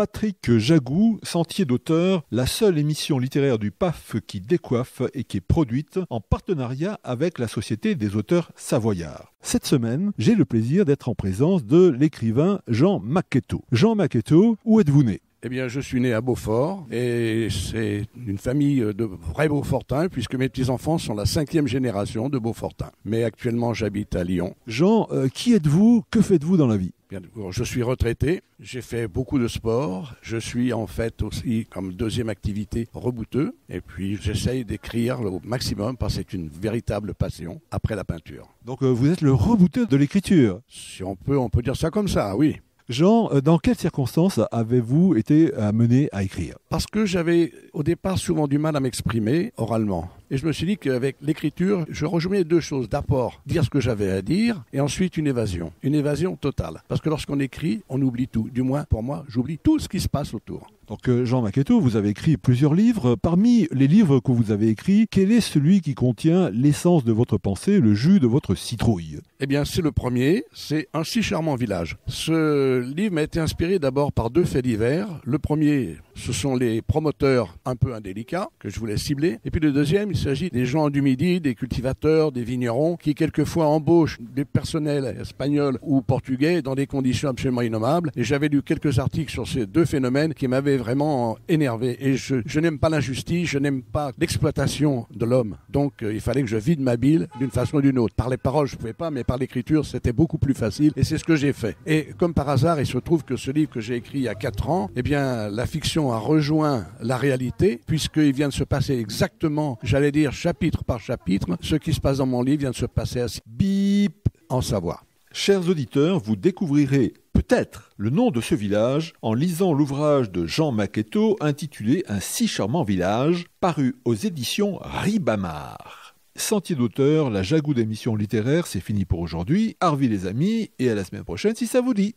Patrick Jagou, Sentier d'auteur, la seule émission littéraire du PAF qui décoiffe et qui est produite en partenariat avec la Société des auteurs savoyards. Cette semaine, j'ai le plaisir d'être en présence de l'écrivain Jean Maquetto. Jean Maquetto, où êtes-vous né? Eh bien, je suis né à Beaufort et c'est une famille de vrais Beaufortins puisque mes petits-enfants sont la cinquième génération de Beaufortins. Mais actuellement, j'habite à Lyon. Jean, euh, qui êtes-vous? Que faites-vous dans la vie? Bien, je suis retraité, j'ai fait beaucoup de sport, je suis en fait aussi comme deuxième activité rebouteux et puis j'essaye d'écrire au maximum parce que c'est une véritable passion après la peinture. Donc euh, vous êtes le rebouteux de l'écriture? Si on peut, on peut dire ça comme ça, oui. Jean, euh, dans quelles circonstances avez-vous été amené à écrire? Parce que j'avais au départ souvent du mal à m'exprimer oralement. Et je me suis dit qu'avec l'écriture, je rejoignais deux choses. D'abord, dire ce que j'avais à dire, et ensuite une évasion. Une évasion totale. Parce que lorsqu'on écrit, on oublie tout. Du moins, pour moi, j'oublie tout ce qui se passe autour. Donc euh, Jean Maquetto, vous avez écrit plusieurs livres. Parmi les livres que vous avez écrits, quel est celui qui contient l'essence de votre pensée, le jus de votre citrouille? Eh bien, c'est le premier, c'est Un si charmant village. Ce livre m'a été inspiré d'abord par deux faits divers. Le premier, ce sont les promoteurs un peu indélicats que je voulais cibler. Et puis le deuxième, il s'agit des gens du Midi, des cultivateurs, des vignerons, qui quelquefois embauchent des personnels espagnols ou portugais dans des conditions absolument innommables. Et j'avais lu quelques articles sur ces deux phénomènes qui m'avaient vraiment énervé. Et je, n'aime pas l'injustice, je n'aime pas l'exploitation de l'homme. Donc euh, il fallait que je vide ma bile d'une façon ou d'une autre. Par les paroles, je ne pouvais pas, mais par l'écriture, c'était beaucoup plus facile. Et c'est ce que j'ai fait. Et comme par hasard, il se trouve que ce livre que j'ai écrit il y a quatre ans, eh bien, la fiction a rejoint la réalité, puisqu'il vient de se passer exactement, j'allais dire chapitre par chapitre, ce qui se passe dans mon livre vient de se passer à Bip en Savoie. Chers auditeurs, vous découvrirez peut-être le nom de ce village en lisant l'ouvrage de Jean Maquetto intitulé Un si charmant village, paru aux éditions Ribamar. Sentier d'auteur, la jagou d'émission littéraire, c'est fini pour aujourd'hui. Arvi les amis, et à la semaine prochaine si ça vous dit.